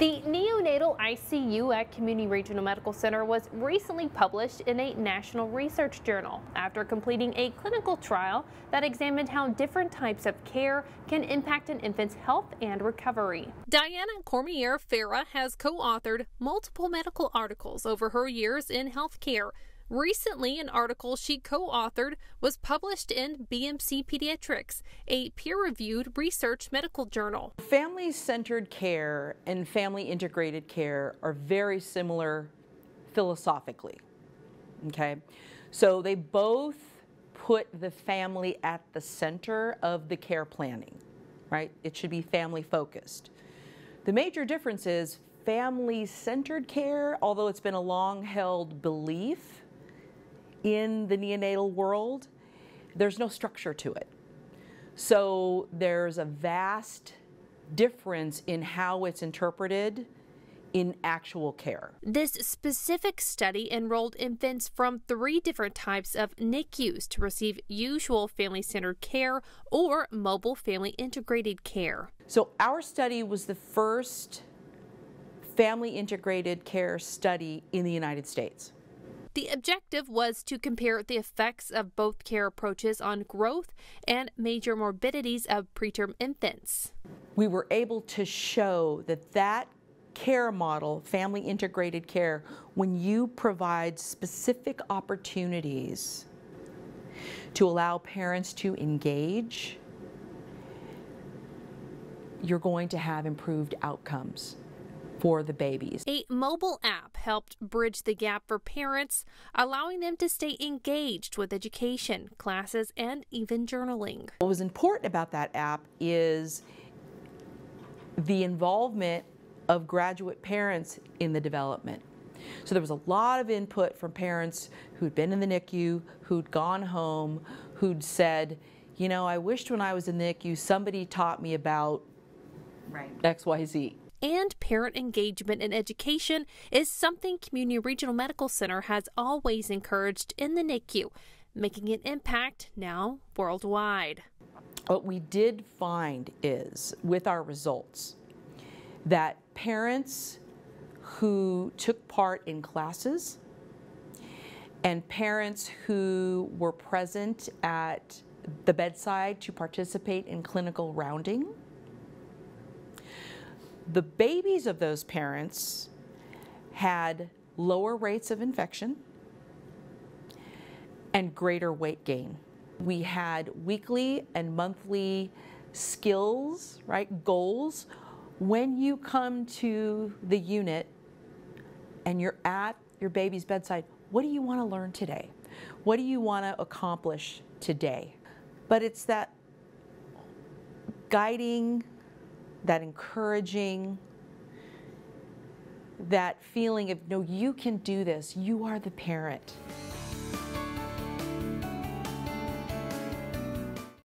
The neonatal ICU at Community Regional Medical Center was recently published in a national research journal after completing a clinical trial that examined how different types of care can impact an infant's health and recovery. Diana Cormier Farrah has co-authored multiple medical articles over her years in healthcare Recently, an article she co authored was published in BMC Pediatrics, a peer reviewed research medical journal. Family centered care and family integrated care are very similar philosophically. Okay? So they both put the family at the center of the care planning, right? It should be family focused. The major difference is family centered care, although it's been a long held belief in the neonatal world, there's no structure to it. So there's a vast difference in how it's interpreted in actual care. This specific study enrolled infants from three different types of NICUs to receive usual family centered care or mobile family integrated care. So, our study was the first family integrated care study in the United States. The objective was to compare the effects of both care approaches on growth and major morbidities of preterm infants. We were able to show that that care model, family integrated care, when you provide specific opportunities to allow parents to engage, you're going to have improved outcomes for the babies. A mobile app helped bridge the gap for parents, allowing them to stay engaged with education, classes, and even journaling. What was important about that app is the involvement of graduate parents in the development. So there was a lot of input from parents who'd been in the NICU, who'd gone home, who'd said, you know, I wished when I was in the NICU somebody taught me about right. XYZ and parent engagement in education is something Community Regional Medical Center has always encouraged in the NICU, making an impact now worldwide. What we did find is, with our results, that parents who took part in classes and parents who were present at the bedside to participate in clinical rounding the babies of those parents had lower rates of infection and greater weight gain. We had weekly and monthly skills, right, goals. When you come to the unit and you're at your baby's bedside, what do you want to learn today? What do you want to accomplish today? But it's that guiding that encouraging, that feeling of, no, you can do this. You are the parent.